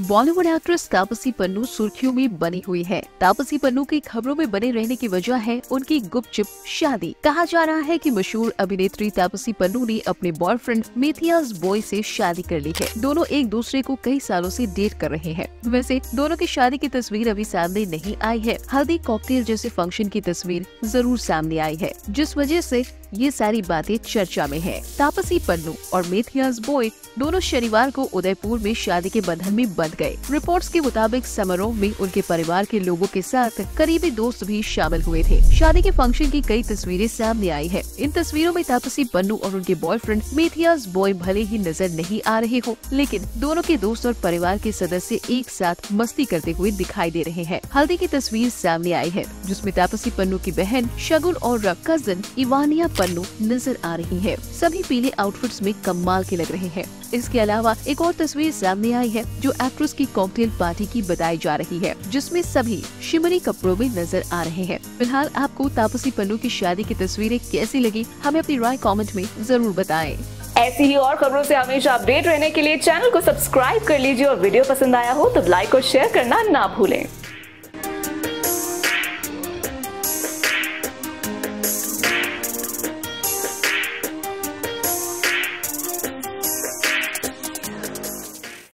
Bollywood actress Taapsee Pannu सुर्खियों में बनी हुई है। तापसी पन्नू की खबरों में बने रहने की वजह है उनकी गुपचुप शादी। कहा जा रहा है कि मशहूर अभिनेत्री तापसी पन्नू ने अपने बॉयफ्रेंड मेथियास बॉय से शादी कर ली है। दोनों एक दूसरे को कई सालों से डेट कर रहे हैं। वैसे, दोनों की शादी की तस्वीर अभी सामने नहीं आई है। हल्दी कॉकटेल जैसे फ़ंक्शन की तस्वीर ज़रूर सामने आई है, जिस वजह से ये सारी बातें चर्चा में है। तापसी, पन्नू और मेथियास बॉय दोनों शनिवार को उदयपुर में शादी के बंधन में बंध गए। रिपोर्ट्स के मुताबिक समारोह में उनके परिवार के लोगों के साथ करीबी दोस्त भी शामिल हुए थे। शादी के फ़ंक्शन की कई तस्वीरें सामने आई है। इन तस्वीरों में तापसी, पन्नू और उनके बॉयफ्रेंड मेथियास बॉय भले ही नज़र नहीं आ रहे हो, लेकिन दोनों के दोस्त और परिवार के सदस्य एक साथ मस्ती करते हुए दिखाई दे रहे हैं। हल्दी की तस्वीर सामने आई है, जिसमें तापसी, पन्नू की बहन शगुन और कज़न इवानिया पन्नू नज़र आ रही है। सभी पीले आउटफिट्स में कमाल के लग रहे हैं। इसके अलावा एक और तस्वीर सामने आई है, जो एक्ट्रेस की कॉकटेल पार्टी की बताई जा रही है, जिसमें सभी शिमरी कपड़ों में नज़र आ रहे हैं। फ़िलहाल आपको तापसी पन्नू की शादी की तस्वीरें कैसी लगी, हमें अपनी राय कमेंट में ज़रूर बताएँ। ऐसी ही और खबरों से हमेशा अपडेट रहने के लिए चैनल को सब्सक्राइब कर लीजिए और वीडियो पसंद आया हो तो लाइक और शेयर करना ना भूलें।